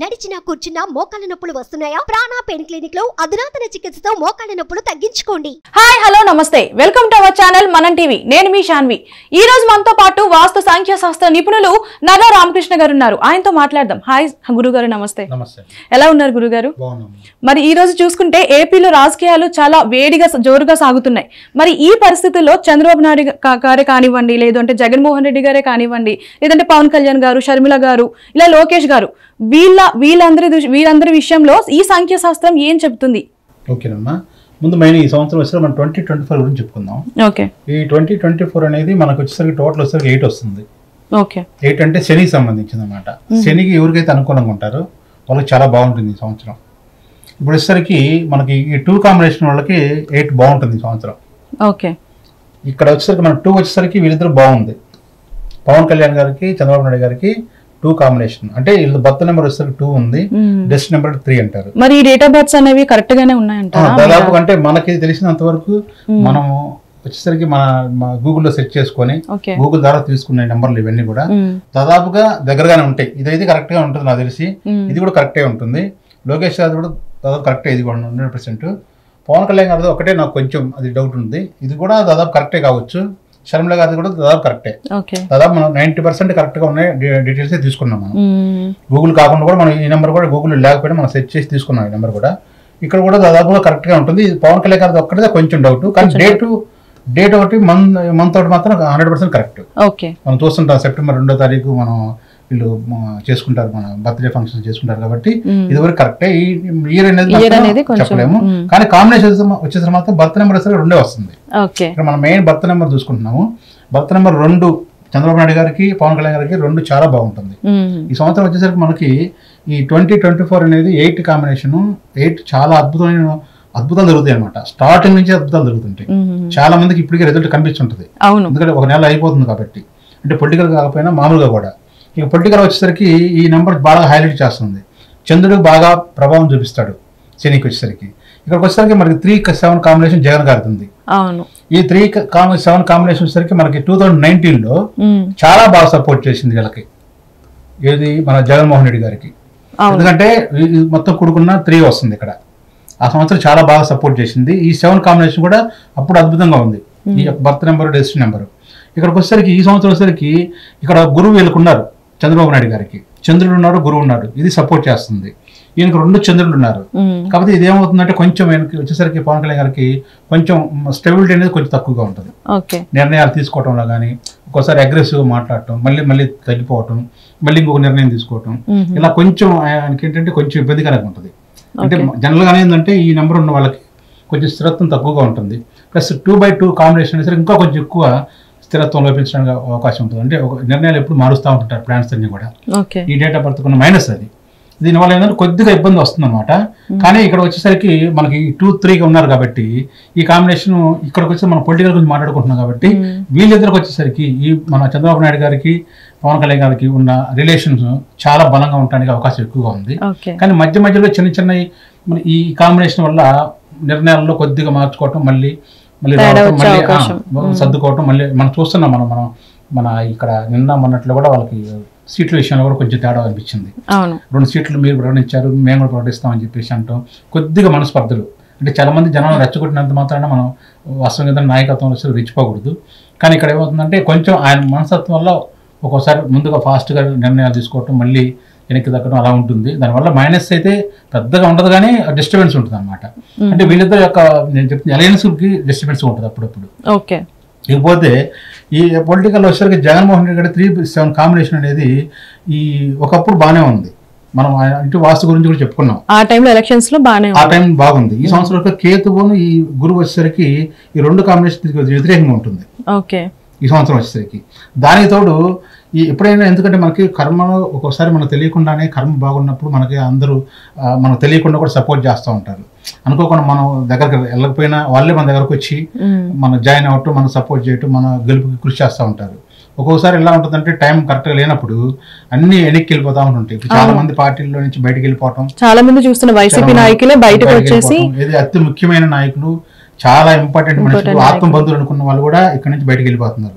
నడిచినా కూర్చున్నా మోకాళ్ళ నొప్పులు వస్తున్నాయా? ప్రాణా పెయిన్ క్లినిక్లో అధునాతన చికిత్సతో మోకాళ్ళ నొప్పులు తగ్గించుకోండి. హాయ్ హలో నమస్తే. Welcome to our channel Manam TV. నేను మీ శాన్వి ఈ రోజు మనతో పాటు వాస్తు సాంఖ్య శాస్త్ర నిపుణులు నల్ల రామకృష్ణ గారు ఉన్నారు. ఆయనతో మాట్లాడదాం. హాయ్ గురుగారు నమస్తే. నమస్తే. ఎలా ఉన్నారు గురుగారు? బాగున్నాం. మరి ఈ రోజు చూసుకుంటే ఏపీలో రాజకీయాలు చాలా వేడిగా జోరుగా సాగుతున్నాయి. మరి ఈ పరిస్థితుల్లో చంద్రబాబు నాయుడు గారే కానివ్వండి లేదు అంటే జగన్మోహన్ రెడ్డి గారే కానివ్వండి లేదంటే పవన్ కళ్యాణ్ గారు షర్మిల గారు ఇలా లోకేష్ గారు వీళ్ళ వీళ్ళందరి వీళ్ళందరి విషయంలో ఈ సాంఖ్య శాస్త్రం ఏం చెప్తుంది? ఓకేనమ్మా. ముందు మెయిన్ ఈ సంవత్సరం వచ్చేసరికి మనం ట్వంటీ ట్వంటీ ఫోర్ గురించి చెప్పుకుందాం. ఓకే. ఈ ట్వంటీ ట్వంటీ ఫోర్ అనేది మనకు వచ్చేసరికి టోటల్ వచ్చేసరికి ఎయిట్ వస్తుంది. ఓకే. ఎయిట్ అంటే శనికి సంబంధించింది అనమాట శనికి ఎవరికైతే అనుకూలంగా ఉంటారో వాళ్ళకి చాలా బాగుంటుంది ఈ సంవత్సరం. ఇప్పుడు వచ్చేసరికి మనకి ఈ టూ కాంబినేషన్ వాళ్ళకి ఎయిట్ బాగుంటుంది ఈ సంవత్సరం. ఓకే. ఇక్కడ వచ్చేసరికి మన టూ వచ్చేసరికి వీళ్ళిద్దరు బాగుంది. పవన్ కళ్యాణ్ గారికి చంద్రబాబు నాయుడు గారికి టూ కాంబినేషన్. అంటే వీళ్ళ బర్త్ నెంబర్ వచ్చేసరికి టూ ఉంది డెస్ట్ నెంబర్ త్రీ అంటారు. మరి ఈ డేట్ ఆఫ్ బర్త్స్ అనేవి కరెక్ట్ గానే ఉన్నాయంటారా? ఆ, దాదాపు అంటే మనకి తెలిసినంత వరకు మనము వచ్చేసరికి మన గూగుల్లో సెర్చ్ చేసుకొని గూగుల్ ద్వారా తీసుకునే నెంబర్లు ఇవన్నీ కూడా దాదాపుగా దగ్గరగానే ఉంటాయి. ఇదైతే కరెక్ట్గా ఉంటుంది నాకు తెలిసి. ఇది కూడా కరెక్టే ఉంటుంది. లోకేష్ గారు కూడా దాదాపు కరెక్టే ఇది కూడా హండ్రెడ్ పర్సెంట్. పవన్ కళ్యాణ్ గారిది ఒకటే నాకు కొంచెం అది డౌట్ ఉంది. ఇది కూడా దాదాపు కరెక్టే కావచ్చు. షర్మిల గారిది కూడా దాదాపు కరెక్టే. దాదాపు మనం నైంటీ పర్సెంట్ కరెక్ట్గా ఉన్నాయి డీటెయిల్స్ తీసుకున్నాం మనం. గూగుల్ కాకుండా కూడా మనం ఈ నెంబర్ కూడా గూగుల్ లేకపోయినా మనం సెర్చ్ చేసి తీసుకున్నాం ఈ నెంబర్ కూడా. ఇక్కడ కూడా దాదాపుగా కరెక్ట్గా ఉంటుంది పవన్ కళ్యాణ్ గారిది ఒక్కటే కొంచెం డౌట్. కానీ డేట్ డేట్ ఒకటి మంత్ మంత్ ఒకటి మాత్రం హండ్రెడ్ పర్సెంట్ కరెక్ట్. మనం చూస్తుంటాం సెప్టెంబర్ రెండో తారీఖు మనం వీళ్ళు చేసుకుంటారు మన బర్త్డే ఫంక్షన్ చేసుకుంటారు కాబట్టి ఇది వరకు కరెక్టే. ఇయర్ అనేది చెప్పలేము. కానీ కాంబినేషన్ వచ్చేసరికి మాత్రం బర్త్ నెంబర్ వచ్చేసరికి రెండే వస్తుంది. ఇక్కడ మనం మెయిన్ బర్త్ నెంబర్ చూసుకుంటున్నాము. బర్త్ నెంబర్ రెండు చంద్రబాబు నాయుడు గారికి పవన్ కళ్యాణ్ గారికి రెండు చాలా బాగుంటుంది. ఈ సంవత్సరం వచ్చేసరికి మనకి ఈ ట్వంటీ ట్వంటీ ఫోర్ అనేది ఎయిట్ కాంబినేషన్ ఎయిట్ చాలా అద్భుతమైన అద్భుతాలు జరుగుతాయి అనమాట స్టార్టింగ్ నుంచి అద్భుతాలు జరుగుతుంటాయి. చాలా మందికి ఇప్పటికే రిజల్ట్ కనిపిస్తుంటది. అవును. ఎందుకంటే ఒక నెల అయిపోతుంది కాబట్టి. అంటే పొలిటికల్ కాకపోయినా మామూలుగా కూడా. ఇక పొలిటికల్ వచ్చేసరికి ఈ నెంబర్ బాగా హైలైట్ చేస్తుంది. చంద్రుడు బాగా ప్రభావం చూపిస్తాడు శనికి వచ్చేసరికి. ఇక్కడికి వచ్చేసరికి మనకి త్రీ సెవెన్ కాంబినేషన్ జగన్ ఉంది. అవును. ఈ త్రీ సెవెన్ కాంబినేషన్ వచ్చేసరికి మనకి టూ థౌజండ్ నైన్టీన్లో చాలా బాగా సపోర్ట్ చేసింది వీళ్ళకి. ఏది? మన జగన్మోహన్ రెడ్డి గారికి. ఎందుకంటే మొత్తం కూడుకున్న త్రీ వస్తుంది ఇక్కడ. ఆ సంవత్సరం చాలా బాగా సపోర్ట్ చేసింది. ఈ సెవెన్ కాంబినేషన్ కూడా అప్పుడు అద్భుతంగా ఉంది. ఈ బర్త్ నెంబర్ డెసిషన్ నెంబర్ ఇక్కడికి వచ్చేసరికి ఈ సంవత్సరం వచ్చేసరికి ఇక్కడ గురువు వీళ్ళకు ఉన్నారు చంద్రబాబు నాయుడు గారికి. చంద్రుడు ఉన్నాడు గురువు ఉన్నాడు. ఇది సపోర్ట్ చేస్తుంది. ఈయనకి రెండు చంద్రుడు ఉన్నారు. కాకపోతే ఇది ఏమవుతుందంటే కొంచెం ఈయనకి వచ్చేసరికి పవన్ కళ్యాణ్ గారికి కొంచెం స్టెబిలిటీ అనేది కొంచెం తక్కువగా ఉంటుంది. నిర్ణయాలు తీసుకోవటంలో కానీ ఒక్కోసారి అగ్రెసివ్గా మాట్లాడటం మళ్ళీ మళ్ళీ తగ్గిపోవటం మళ్ళీ ఇంకొక నిర్ణయం తీసుకోవటం ఇలా కొంచెం ఆయనకి ఏంటంటే కొంచెం ఇబ్బందికరంగా ఉంటుంది. అంటే జనరల్గా ఏంటంటే ఈ నెంబర్ ఉన్న వాళ్ళకి కొంచెం స్థిరత్వం తక్కువగా ఉంటుంది. Plus two by two combination అనేసరికి ఇంకా కొంచెం ఎక్కువ స్థిరత్వం లోపించడానికి అవకాశం ఉంటుంది. అంటే ఒక నిర్ణయాలు ఎప్పుడు మారుస్తూ ఉంటుంటారు ప్లాన్స్ అన్ని కూడా. ఈ డేట్ ఆఫ్ బర్త్ ఉన్న మైనస్ అది. దీనివల్ల ఏంటంటే కొద్దిగా ఇబ్బంది వస్తుంది అనమాట కానీ ఇక్కడ వచ్చేసరికి మనకి టూ త్రీగా ఉన్నారు కాబట్టి ఈ కాంబినేషన్ ఇక్కడికి వచ్చి మనం పొలిటికల్ గురించి మాట్లాడుకుంటున్నాం కాబట్టి వీళ్ళిద్దరికి వచ్చేసరికి ఈ మన చంద్రబాబు నాయుడు గారికి పవన్ కళ్యాణ్ గారికి ఉన్న రిలేషన్స్ చాలా బలంగా ఉండడానికి అవకాశం ఎక్కువగా ఉంది. కానీ మధ్య మధ్యలో చిన్న చిన్న ఈ కాంబినేషన్ వల్ల నిర్ణయాల్లో కొద్దిగా మార్చుకోవటం మళ్ళీ మళ్ళీ. సర్దుకోవటం మళ్ళీ మనం చూస్తున్నాం మనం మనం మన ఇక్కడ నిన్న మొన్నట్లో కూడా వాళ్ళకి సీట్ల విషయంలో కూడా కొంచెం తేడా అనిపించింది. రెండు సీట్లు మీరు ప్రకటించారు మేము కూడా ప్రకటిస్తామని చెప్పేసి అంటాం. కొద్దిగా మనస్పర్ధలు. అంటే చాలా మంది జనాలు రెచ్చగొట్టినంత మాత్రాన మనం వాస్తవంగా నాయకత్వంలో అసలు రెచ్చిపోకూడదు. కానీ ఇక్కడ ఏమవుతుందంటే కొంచెం ఆయన మనస్తత్వం వల్ల ఒక్కోసారి ముందుగా ఫాస్ట్గా నిర్ణయాలు తీసుకోవటం మళ్ళీ వెనక్కి దక్కడం అలా ఉంటుంది. దానివల్ల మైనస్ అయితే పెద్దగా ఉండదు కానీ డిస్టర్బెన్స్ ఉంటుంది అనమాట అంటే వీళ్ళిద్దరు యొక్క నేను చెప్తున్న అలయన్స్కి డిస్టర్బెన్స్ ఉంటుంది అప్పుడప్పుడు. ఓకే. ఇకపోతే ఈ పొలిటికల్ వచ్చేసరికి జగన్మోహన్ రెడ్డి గారి త్రీ సెవెన్ కాంబినేషన్ అనేది ఈ ఒకప్పుడు బాగానే ఉంది. మనం ఇంటి వాస్తు గురించి కూడా చెప్పుకున్నాం. ఆ టైంలో ఎలక్షన్స్లో బాగానే ఆ టైం బాగుంది. ఈ సంవత్సరం యొక్క కేతువును ఈ గురువు వచ్చేసరికి ఈ రెండు కాంబినేషన్ వ్యతిరేకంగా ఉంటుంది. ఓకే. ఈ సంవత్సరం వచ్చేసరికి దానికి తోడు ఈ ఎప్పుడైనా ఎందుకంటే మనకి కర్మలో ఒక్కోసారి మనకు తెలియకుండానే కర్మ బాగున్నప్పుడు మనకి అందరూ మనకు తెలియకుండా కూడా సపోర్ట్ చేస్తూ ఉంటారు. అనుకోకుండా మనం దగ్గరికి వెళ్ళకపోయినా వాళ్ళే మన దగ్గరకు వచ్చి మన జాయిన్ అవ్వటం మనం సపోర్ట్ చేయటం మన గెలుపుకి కృషి చేస్తూ ఉంటారు. ఒక్కొక్కసారి ఎలా ఉంటుందంటే టైం కరెక్ట్గా లేనప్పుడు అన్ని వెనక్కి వెళ్ళిపోతా ఉంటుంటాయి చాలా మంది పార్టీల్లో నుంచి బయటకు వెళ్ళిపోవటం చాలా మంది చూస్తున్న వైసీపీ నాయకులే బయటకు వచ్చేసి. ఏది అతి ముఖ్యమైన నాయకులు చాలా ఇంపార్టెంట్ మనుషులు ఆత్మ బంధువులు అనుకున్న వాళ్ళు కూడా ఇక్కడ నుంచి బయటకు వెళ్ళిపోతున్నారు.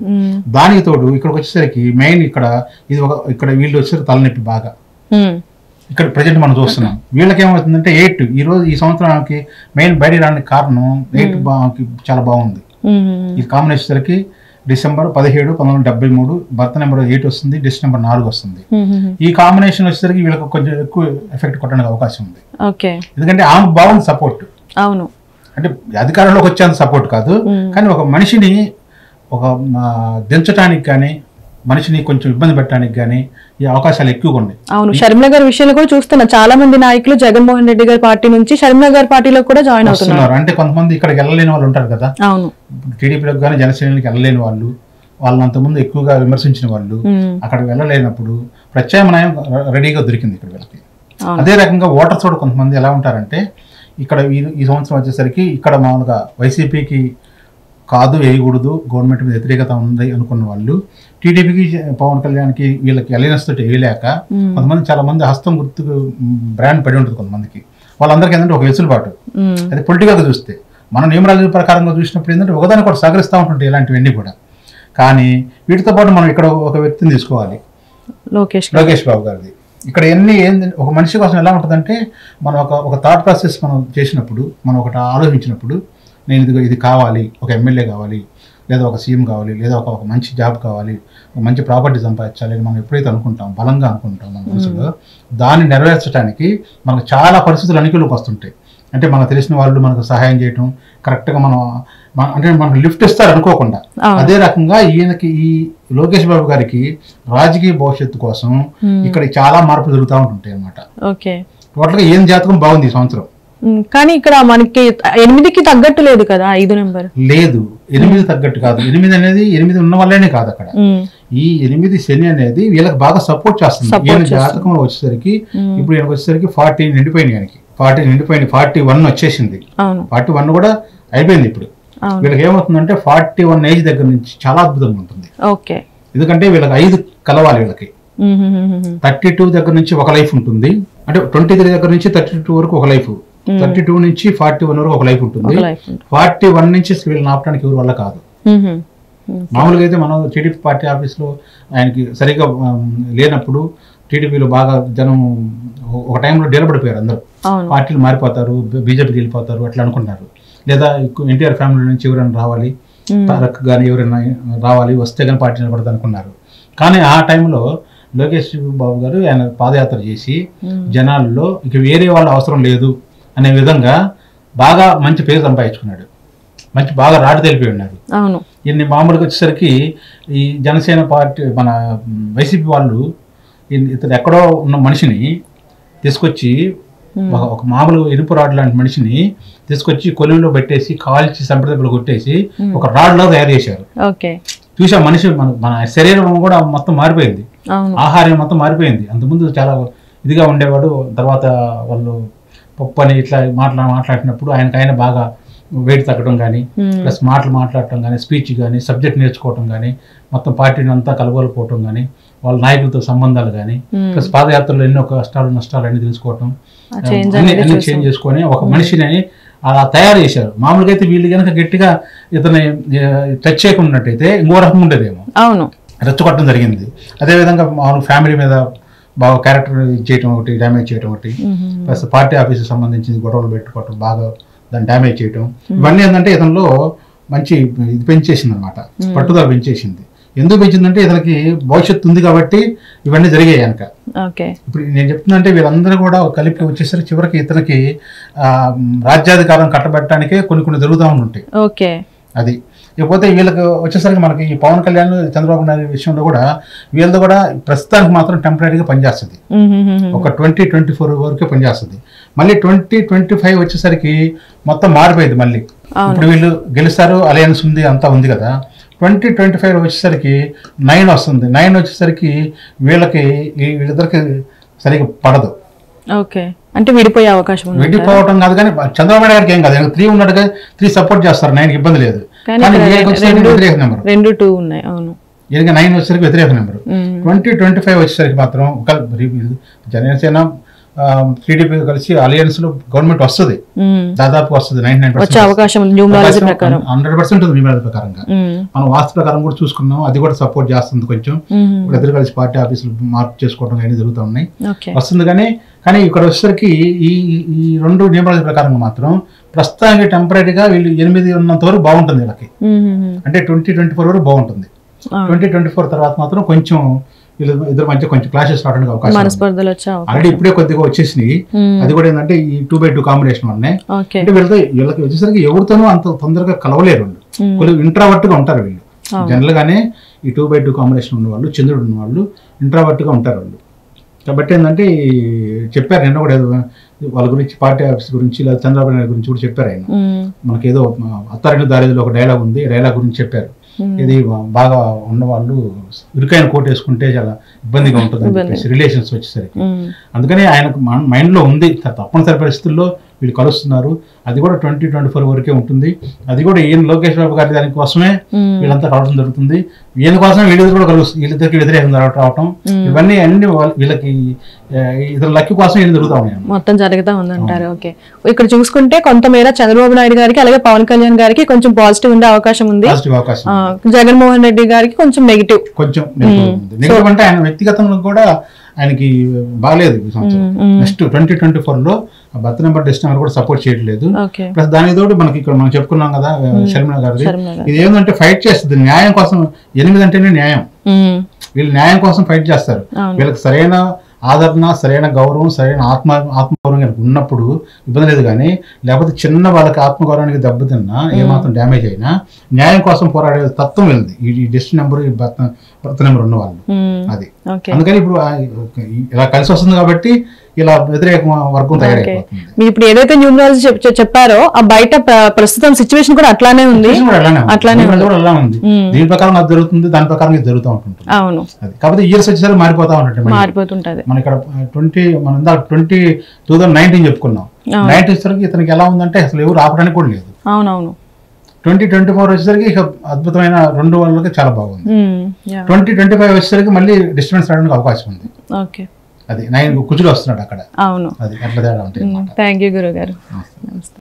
దానికి తోడు ఇక్కడికి వచ్చేసరికి మెయిన్ ఇక్కడ ఇది ఒక ఇక్కడ వీళ్ళు వచ్చేసరికి తలనొప్పి బాగా. ఇక్కడ ప్రజెంట్ మనం చూస్తున్నాం. వీళ్ళకి ఏమవుతుందంటే ఎయిట్ ఈ రోజు ఈ సంవత్సరానికి మెయిన్ బయట రావడానికి కారణం ఎయిట్ చాలా బాగుంది. ఈ కాంబినేషన్కి డిసెంబర్ పదిహేడు పంతొమ్మిది వందల డెబ్బై మూడు బర్త్ నెంబర్ ఎయిట్ వస్తుంది డిస్ నెంబర్ నాలుగు వస్తుంది. ఈ కాంబినేషన్ వచ్చేసరికి వీళ్ళకి కొంచెం ఎక్కువ ఎఫెక్ట్ కొట్టడానికి అవకాశం ఉంది. ఎందుకంటే ఆమె బాగుంది సపోర్ట్ అవును. అంటే అధికారంలోకి వచ్చేంత సపోర్ట్ కాదు. కానీ ఒక మనిషిని ఒక దించడానికి కానీ మనిషిని కొంచెం ఇబ్బంది పెట్టడానికి కానీ ఈ అవకాశాలు ఎక్కువగా ఉన్నాయి. అవును షర్మిల గారి విషయంలో కూడా చూస్తున్నా. చాలా మంది నాయకులు జగన్మోహన్ రెడ్డి గారి పార్టీ నుంచి షర్మిల గారి పార్టీలో కూడా జాయిన్ అవుతున్నారు. అంటే కొంతమంది ఇక్కడికి వెళ్ళలేని వాళ్ళు ఉంటారు కదా. అవును. టీడీపీలోకి కానీ జనసేనకి వెళ్ళలేని వాళ్ళు వాళ్ళని అంతకుముందు ఎక్కువగా విమర్శించిన వాళ్ళు. అక్కడ వెళ్ళలేనప్పుడు ప్రత్యామ్నాయం రెడీగా దొరికింది ఇక్కడ అవును. అదే రకంగా ఓటర్స్ కూడా కొంతమంది ఎలా ఉంటారంటే ఇక్కడ ఈ ఈ సంవత్సరం వచ్చేసరికి ఇక్కడ మామూలుగా వైసీపీకి కాదు వేయకూడదు గవర్నమెంట్ మీద వ్యతిరేకత ఉంది అనుకున్న వాళ్ళు టీడీపీకి పవన్ కళ్యాణ్కి వీళ్ళకి అలయన్స్ తోటి వేయలేక. కొంతమంది చాలా మంది హస్తం గుర్తుకు బ్రాండ్ పడి ఉంటుంది కొంతమందికి వాళ్ళందరికీ ఏంటంటే ఒక వెసులుబాటు. అది పొలిటికల్గా చూస్తే మన నియమరాల ప్రకారంగా చూసినప్పుడు ఏంటంటే ఒకదాని కూడా సహకరిస్తూ ఉంటుంటాయి ఇలాంటివన్నీ కూడా కానీ వీటితో పాటు మనం ఇక్కడ ఒక వ్యక్తిని తీసుకోవాలి లోకేష్. లోకేష్ బాబు గారిది ఇక్కడ ఎన్ని ఏంది ఒక మనిషి కోసం ఎలా ఉంటుందంటే మనం ఒక ఒక థాట్ ప్రాసెస్ మనం చేసినప్పుడు మనం ఒకటి ఆలోచించినప్పుడు నేను ఇది ఇది కావాలి ఒక ఎమ్మెల్యే కావాలి లేదా ఒక సీఎం కావాలి లేదా ఒక ఒక మంచి జాబ్ కావాలి ఒక మంచి ప్రాపర్టీ సంపాదించాలి అని మనం ఎప్పుడైతే అనుకుంటాం బలంగా అనుకుంటాం మన మనసులో దాన్ని నెరవేర్చడానికి మనకు చాలా పరిస్థితులు అనుకూలంగా వస్తుంటాయి. అంటే మనకు తెలిసిన వాళ్ళు మనకు సహాయం చేయటం కరెక్ట్గా మనం మన- అంటే మనకు లిఫ్ట్ ఇస్తారు అనుకోకుండా. అదే రకంగా ఈయనకి ఈ లోకేష్ బాబు గారికి రాజకీయ భవిష్యత్తు కోసం. ఇక్కడ చాలా మార్పులు జరుగుతూ ఉంటుంటాయి అన్నమాట ఓకే టోటల్గా ఏం జాతకం బాగుంది ఈ సంవత్సరం. కానీ ఇక్కడ మనకి ఎనిమిదికి తగ్గట్టు లేదు కదా ఐదు నెంబర్ లేదు ఎనిమిది తగ్గట్టు కాదు ఎనిమిది అనేది ఎనిమిది ఉన్న వల్లనే కాదు అక్కడ. ఈ ఎనిమిది శని అనేది వీళ్ళకి బాగా సపోర్ట్ చేస్తుంది ఈయన. జాతకంలో వచ్చేసరికి. ఇప్పుడు ఈయనకు వచ్చేసరికి ఫార్టీ నిండిపోయింది ఆయనకి ఫార్టీ నిండిపోయింది ఫార్టీ వన్ వచ్చేసింది. ఫార్టీ వన్ కూడా అయిపోయింది ఇప్పుడు. వీళ్ళకి ఏమవుతుందంటే ఫార్టీ వన్ ఏజ్ దగ్గర నుంచి చాలా అద్భుతంగా ఉంటుంది. ఓకే. ఎందుకంటే వీళ్ళకి ఐదు కలవాలి వీళ్ళకి. థర్టీ టూ దగ్గర నుంచి ఒక లైఫ్ ఉంటుంది. అంటే ట్వంటీ త్రీ దగ్గర నుంచి థర్టీ టూ వరకు ఒక లైఫ్. థర్టీ టూ నుంచి ఫార్టీ వన్ వరకు ఒక లైఫ్ ఉంటుంది. ఫార్టీ వన్ నుంచి వీళ్ళని ఆపడానికి ఎవరి వల్ల కాదు. మ్మ్. మ్మ్. మామూలుగా అయితే మనం టీడీపీ పార్టీ ఆఫీస్లో ఆయనకి సరిగ్గా ఆమ్, లేనప్పుడు టీడీపీలో బాగా జనం ఒక టైంలో డీలబడిపోయారు అందరూ. పార్టీలు మారిపోతారు బీజేపీకి వెళ్ళిపోతారు అట్లా అనుకుంటున్నారు లేదా ఎన్టీఆర్ ఫ్యామిలీ నుంచి ఎవరైనా రావాలి. తారక్ కానీ ఎవరైనా రావాలి వస్తే కానీ పార్టీ నిలబడదు అనుకున్నారు. కానీ ఆ టైంలో లోకేష్ బాబు గారు ఆయన పాదయాత్ర చేసి. జనాల్లో ఇక వేరే వాళ్ళ అవసరం లేదు అనే విధంగా బాగా మంచి పేరు సంపాదించుకున్నాడు. మంచి బాగా రాటు తెలిపి ఉన్నారు ఇన్ని మామూలుగా వచ్చేసరికి ఈ జనసేన పార్టీ మన వైసీపీ వాళ్ళు ఇతను ఎక్కడో ఉన్న మనిషిని తీసుకొచ్చి ఒక మామూలు ఇనుపు రాడ్ లాంటి మనిషిని తీసుకొచ్చి కొలువులో పెట్టేసి కాల్చి సంప్రదాయాలు కొట్టేసి ఒక రాడ్ లాగా తయారు చేశారు. చూసా మనిషి మన మన శరీరం కూడా మొత్తం మారిపోయింది. ఆహారం మొత్తం మారిపోయింది. అంతకుముందు చాలా ఇదిగా ఉండేవాడు. తర్వాత వాళ్ళు పప్పు అని ఇట్లా మాట్లా మాట్లాడినప్పుడు ఆయనకు ఆయన బాగా వెయిట్ తగ్గడం కానీ. ప్లస్ మాటలు మాట్లాడటం కానీ స్పీచ్ కానీ సబ్జెక్ట్ నేర్చుకోవటం కానీ మొత్తం పార్టీని అంతా కలగోలుకోవటం కానీ వాళ్ళ నాయకులతో సంబంధాలు కానీ. ప్లస్ పాదయాత్రలో ఎన్నో కష్టాలు నష్టాలు అన్ని తెలుసుకోవటం అన్ని. చేంజ్ చేసుకొని ఒక మనిషిని అలా తయారు చేశారు. మామూలుగా అయితే వీళ్ళు కనుక గట్టిగా ఇతని టచ్ చేయకున్నట్టయితే ఇంకో రకంగా ఉండేదేమో. అవును. రెచ్చగొట్టడం జరిగింది. అదేవిధంగా మామూలు ఫ్యామిలీ మీద బాగా క్యారెక్టర్ చేయటం ఒకటి డ్యామేజ్ చేయటం ఒకటి. ప్లస్ పార్టీ ఆఫీస్కి సంబంధించి గొడవలు పెట్టుకోవటం బాగా దాన్ని డ్యామేజ్ చేయటం. ఇవన్నీ ఏంటంటే ఇతనిలో మంచి ఇది పెంచేసింది అనమాట పట్టుదల పెంచేసింది. ఎందుకు పెంచిందంటే ఇతనికి భవిష్యత్తు ఉంది కాబట్టి ఇవన్నీ జరిగాయి కనుక. ఇప్పుడు నేను చెప్తుందంటే వీళ్ళందరూ కూడా కలిపి వచ్చేసరికి చివరికి ఇతనికి ఆ, రాజ్యాధికారం కట్టబెట్టడానికే కొన్ని కొన్ని జరుగుతూ ఉంటాయి ఓకే. అది. ఇకపోతే వీళ్ళకి వచ్చేసరికి మనకి ఈ పవన్ కళ్యాణ్ చంద్రబాబు నాయుడు విషయంలో కూడా వీళ్ళది కూడా ప్రస్తుతానికి మాత్రం టెంపరీగా పనిచేస్తుంది. ఒక ట్వంటీ ట్వంటీ ఫోర్ వరకే పనిచేస్తుంది. మళ్ళీ ట్వంటీ ట్వంటీ ఫైవ్ వచ్చేసరికి మొత్తం మారిపోయింది మళ్ళీ. ఇప్పుడు వీళ్ళు గెలుస్తారు అలయన్స్ ఉంది అంతా ఉంది కదా. ట్వంటీ ట్వంటీ ఫైవ్ వచ్చేసరికి నైన్ వస్తుంది. నైన్ వచ్చేసరికి వీళ్ళకి వీళ్ళిద్దరికి సరిగ్గా పడదు. ఓకే. అంటే విడిపోయే అవకాశం ఉంది వెళ్ళిపోవటం కాదు కానీ చంద్రబాబు గారికి ఏం కాదు. త్రీ ఉన్నట్టుగా త్రీ సపోర్ట్ చేస్తారు. నైన్ ఇబ్బంది లేదు. వ్యతిరేక నెంబర్ రెండు టూ ఉన్నాయి. అవును. ఈయనకి నైన్ వచ్చేసరికి వ్యతిరేక నెంబర్. ట్వంటీ ట్వంటీ ఫైవ్ వచ్చేసరికి మాత్రం ఒక జనసేన టీడీపీ కలిసి అలయన్స్లో గవర్నమెంట్ వస్తుంది. దాదాపు వస్తుంది నైన్ అవకాశం ప్రకారం హండ్రెడ్ పర్సెంట్ ఉంది న్యూమరాలజీ ప్రకారంగా. మనం వాస్తు ప్రకారం కూడా చూసుకున్నాం అది కూడా సపోర్ట్ చేస్తుంది కొంచెం. ఇప్పుడు ఇద్దరు కలిసి పార్టీ ఆఫీసులు మార్పు చేసుకోవడం కానీ జరుగుతూ ఉన్నాయి వస్తుంది కానీ కానీ ఇక్కడ వచ్చేసరికి ఈ ఈ రెండు నియమాల ప్రకారంగా మాత్రం ప్రస్తుతానికి టెంపరీగా వీళ్ళు ఎనిమిది ఉన్నంత వరకు బాగుంటుంది వీళ్ళకి. అంటే ట్వంటీ ట్వంటీ ఫోర్ వరకు బాగుంటుంది. ట్వంటీ ట్వంటీ ఫోర్ తర్వాత మాత్రం కొంచెం ఇద్దరు మధ్య కొంచెం క్లాషెస్ రావడానికి అవకాశం ఆల్రెడీ ఇప్పుడే కొద్దిగా వచ్చేసినాయి. ఉమ్. అది కూడా ఏంటంటే ఈ two by two combination okay అంటే వీళ్ళతో వీళ్ళకి వచ్చేసరికి ఎవరితోనూ అంత తొందరగా కలవలేరు వాళ్ళు. ఇంట్రావర్ట్గా ఉంటారు వీళ్ళు. జనరల్ గానే ఈ టూ బై టూ కాంబినేషన్ ఉన్న వాళ్ళు చంద్రుడు ఉన్న వాళ్ళు ఇంట్రావర్ట్గా ఉంటారు వాళ్ళు. కాబట్టి ఏంటంటే చెప్పారు నిన్న కూడా ఏదో వాళ్ళ గురించి పార్టీ ఆఫీస్ గురించి లేదా చంద్రబాబు నాయుడు గురించి కూడా చెప్పారు ఆయన. ఉమ్. మనకేదో అత్తారింటి దారిలో ఒక డైలాగ్ ఉంది డైలాగ్ గురించి చెప్పారు. ఇది బాగా ఉన్నవాళ్ళు ఇరుకైన కోట్ వేసుకుంటే చాలా ఇబ్బందిగా ఉంటుంది అని ఇబ్బంది. చెప్పేసి రిలేషన్స్ వచ్చేసరికి ఉమ్. అందుకని ఆయనకు మైండ్లో ఉంది తప్పనిసరి పరిస్థితుల్లో వీళ్ళు కలుస్తున్నారు. అది కూడా ట్వంటీ ట్వంటీ ఫోర్ వరకే ఉంటుంది. అది కూడా ఈయన లోకేష్ బాబు గారి దాని కోసమే. వీళ్ళంతా కలవడం జరుగుతుంది. ఈయన కోసమే వీళ్ళిద్దరు కూడా కలుస్తుంది వీళ్ళిద్దరికి వ్యతిరేకంగా రావటం. ఇవన్నీ అన్ని వాళ్ళ- వీళ్ళకి ఇద్దరు లక్కి కోసం ఈయన జరుగుతా ఉన్నాయి. మొత్తం జరుగుతా ఉందంటారు. ఓకే. ఇక్కడ చూసుకుంటే కొంతమేర చంద్రబాబు నాయుడు గారికి అలాగే పవన్ కళ్యాణ్ గారికి కొంచెం పాజిటివ్ ఉండే అవకాశం ఉంది. జగన్మోహన్ రెడ్డి గారికి కొంచెం నెగిటివ్. కొంచెం నెగిటివ్ అంటే ఆయన వ్యక్తిగతంగా కూడా ఆయనకి బాగాలేదు సంవత్సరం. నెక్స్ట్ ట్వంటీ ట్వంటీ ఫోర్లో బర్త్ నెంబర్ డెస్ట్ నెంబర్ కూడా సపోర్ట్ చేయట్లేదు ప్లస్ దానికి తోడు మనకి ఇక్కడ మనం చెప్పుకున్నాం కదా గారిది శర్మిల గారు. ఇది ఏంటంటే ఫైట్ చేస్తుంది న్యాయం కోసం ఎనిమిది అంటేనే న్యాయం. వీళ్ళు న్యాయం కోసం ఫైట్ చేస్తారు. వీళ్ళకి సరైన ఆదరణ సరైన గౌరవం సరైన ఆత్మ ఆత్మగౌరవం కనుక ఉన్నప్పుడు ఇబ్బంది లేదు కానీ లేకపోతే చిన్న వాళ్ళకి ఆత్మగౌరవానికి దెబ్బతిన్నా ఏమాత్రం డ్యామేజ్ అయినా న్యాయం కోసం పోరాడే తత్వం వెళ్ళింది. ఈ డెస్ట్ నెంబర్ ఈ భర్త భర్త నెంబర్ ఉన్న వాళ్ళు. అది. అందుకని ఇప్పుడు ఇలా కలిసి వస్తుంది కాబట్టి ఇలా వ్యతిరేక వర్గం తయారైపోతుంది. మీరు ఇప్పుడు ఏదైతే న్యూమరాలజీ చెప్- చెప్- చెప్పారో ఆ బయట ప్ర- ప్రస్తుతం సిచ్యువేషన్ కూడా అట్లానే ఉంది. అట్లానే దీని ఉంది. దీని ప్రకారం అది జరుగుతుంది దాని ప్రకారం ఇది జరుగుతూ ఉంటుంది అవును. కాకపోతే ఇయర్స్ వచ్చేసరికి మారిపోతా మళ్ళీ. మారిపోతుంటది. మన ఇక్కడ ట్వంటీ మనం ఇందాక ట్వంటీ టూ థౌసండ్ నైన్టీన్ చెప్పుకున్నాం. నైన్టీన్ వచ్చేసరికి ఇతనికి ఎలా ఉందంటే అసలు ఎవరు ఆపడానికి కూడా లేదు. అవునవును. ట్వంటీ ట్వంటీ ఫోర్ వచ్చేసరికి ఇక అద్భుతమైన రెండు వాళ్ళకి చాలా బాగుంది. ట్వంటీ ట్వంటీ ఫైవ్ వచ్చేసరికి మళ్ళీ డిస్టర్బెన్స్ రావడానికి అవకాశం ఉంది. ఓకే. అది నైన్ కుజులు వస్తున్నాడు అక్కడ. అవును. అది ఎట్లా తేడా ఉంటాయి అన్నమాట. థ్యాంక్ యూ గురుగారు. నమస్తే.